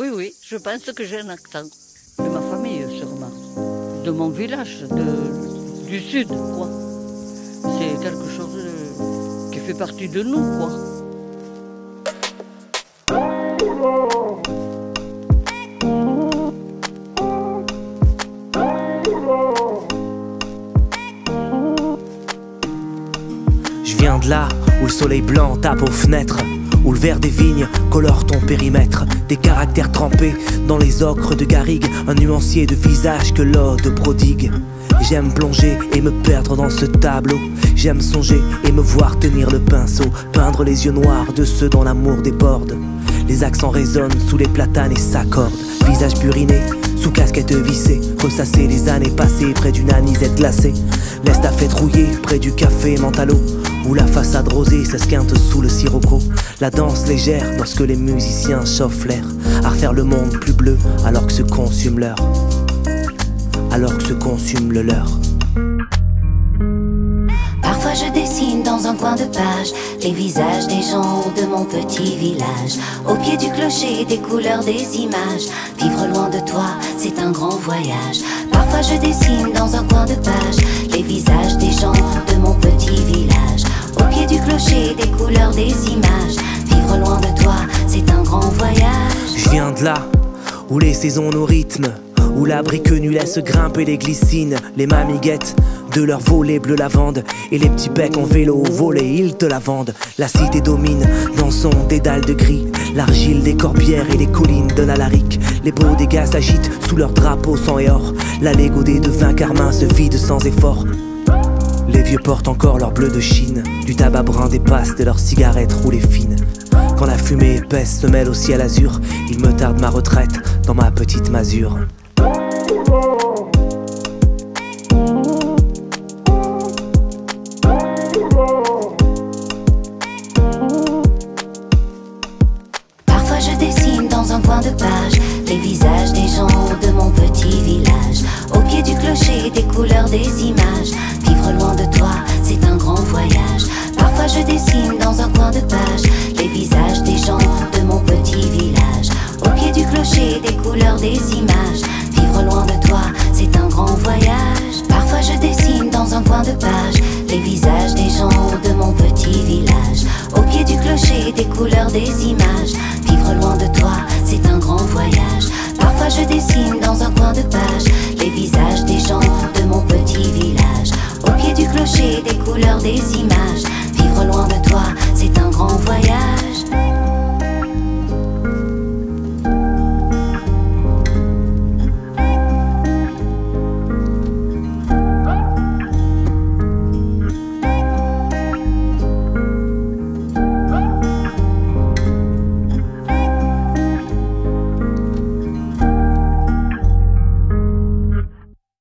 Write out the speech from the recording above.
Oui, oui, je pense que j'ai un accent. De ma famille, sûrement. De mon village, du sud, quoi. C'est quelque chose qui fait partie de nous, quoi. Je viens de là où le soleil blanc tape aux fenêtres. Où le vert des vignes colore ton périmètre. Des caractères trempés dans les ocres de garrigue. Un nuancier de visage que l'ode prodigue. J'aime plonger et me perdre dans ce tableau. J'aime songer et me voir tenir le pinceau. Peindre les yeux noirs de ceux dont l'amour déborde. Les accents résonnent sous les platanes et s'accordent. Visage buriné, sous casquette vissée. Ressasser les années passées près d'une anisette glacée. Laisse ta fête rouillée près du café Mentalo. Où la façade rosée s'esquinte sous le sirocco. La danse légère lorsque les musiciens chauffent l'air. À refaire le monde plus bleu alors que se consume l'heure. Alors que se consume le leur. Parfois je dessine dans un coin de page les visages des gens de mon petit village. Au pied du clocher, des couleurs, des images. Vivre loin de toi, c'est un grand voyage. Parfois je dessine dans un coin de page là, où les saisons nos rythmes, où la brique nue laisse grimper les glycines, les mamiguettes de leur volet bleu lavande, et les petits becs en vélo volés, ils te la vendent. La cité domine dans son dédale de gris, l'argile des corbières et les collines de l'Alaric. Les beaux dégâts s'agitent sous leurs drapeaux sang et or, la godée de vin carmin se vide sans effort. Les vieux portent encore leur bleu de Chine, du tabac brun des passes de leurs cigarettes roulées fines. Quand la fumée épaisse se mêle au ciel azur, il me tarde ma retraite dans ma petite masure. Parfois je dessine dans un coin de page les visages des gens de mon petit village. Au pied du clocher, des couleurs, des images. Vivre loin de toi, c'est un grand voyage. Parfois je dessine des couleurs, des images. Vivre loin de toi, c'est un grand voyage. Parfois je dessine dans un coin de page les visages des gens de mon petit village. Au pied du clocher, des couleurs, des images. Vivre loin de toi, c'est un grand voyage. Parfois je dessine dans un coin de page les visages des gens de mon petit village. Au pied du clocher, des couleurs, des images.